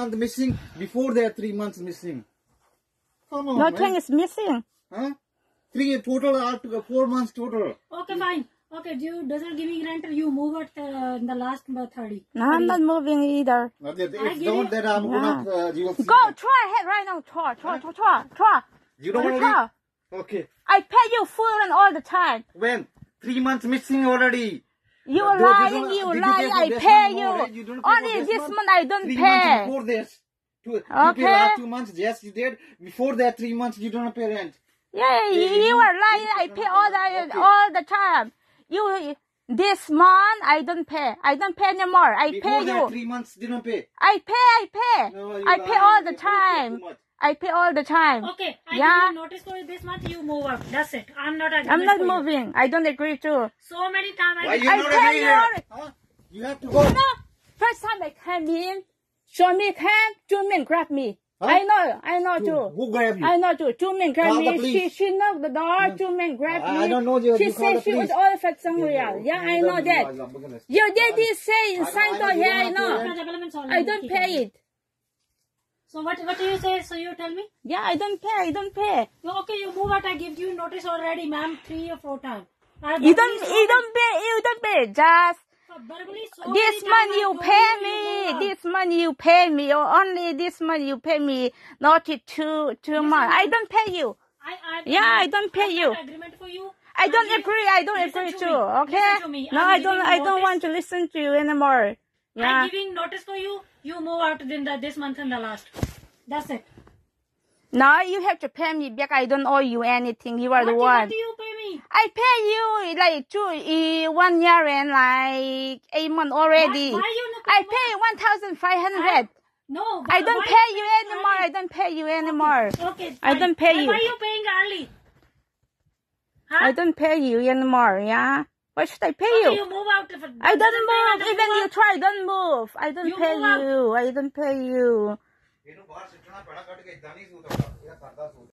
months missing before they are three months missing. Come on, Nothing man. is missing. Huh? Three total are to- four months total. Okay, fine. Okay, you doesn't give me rent. You move it uh, in the last uh, thirty. No, I'm not moving either. If if I don't, you- then I'm gonna. Uh, you will see Go, try it right now. Try, try, try, try, try. You don't want try. to. Okay. I pay you full and all the time. When three months missing already. You did lying, you- you did you lying. I pay you. more, right? You pay Only this month? month I don't Three pay. before this. Two, You Okay. last two months. Yes, you did. Before that, three months you don't pay rent. Yeah, you, you are lying. I pay all the Okay. all the time. You this month I don't pay. I don't pay anymore. I Before pay that, you. three months didn't pay. I pay. I pay. No, I pay all the time. Too much. I pay all the time. Okay, I Yeah. give you notice for this month. You move up. That's it. I'm not. agreeing. I'm not for you. moving. I don't agree to. So many times I. Why you I not tell agree you there? already. Huh? You have to go. You know, first time I came in, show me hand, Jumin grab me. Huh? I know, I know Who, too. who grabbed you? I know too. Jumin grab Call the me. She police. she knocked the door. Jumin grabbed I- me. I don't know you. She You call said the she was police. all for Sangria. Yeah, I know that. Your daddy say in I know- sign I door know here. I know. have to Developments all I don't pay it. So what? What do you say? So you tell me. Yeah, I don't pay. I don't pay. No, okay, you move out. I give you notice already, ma'am. Three or four times. I You don't. so You don't pay. You don't pay. Just so this month you pay you, you me. This month you pay me. Or only this month you pay me. Not two two months. I don't pay you. I, I, Yeah, I don't pay you. Agreement for you. I don't agree. I don't agree to too. Okay? To me. No, I'm don't. I don't want to listen to you anymore. Yeah. I'm giving notice for you. You move out in the this month and the last. That's it. Now you have to pay me back. I don't owe you anything. You are what, the one. do you pay me? I pay you like two, uh, one year and like eight months already. Why, why you not I pay one thousand five hundred. No. I don't pay you you anymore. I don't pay you anymore. Okay. I don't pay Why- you. Why you paying early? Huh? I don't pay you anymore. Yeah. Why should I pay Okay, you? you move out. If it I don't move. then Even move you out. try, don't move. I don't You pay move out. you. I don't pay you.